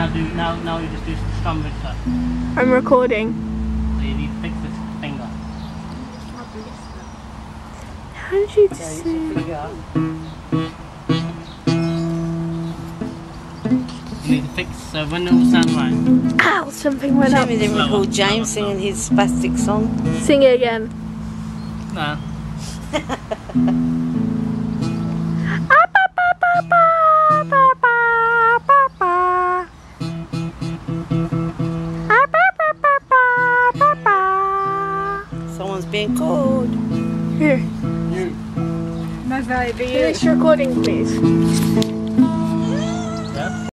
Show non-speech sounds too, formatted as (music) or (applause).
now do now now you just do strum stuff. I'm recording. So you need to fix this finger. How did you Yeah, say? finger. You need to fix so when it will sound right. Ow! Something went up. Jamie didn't Slower, James slower, singing his spastic song. Sing it again. No. (laughs) Someone's being called. Here. You. Finish recording, please.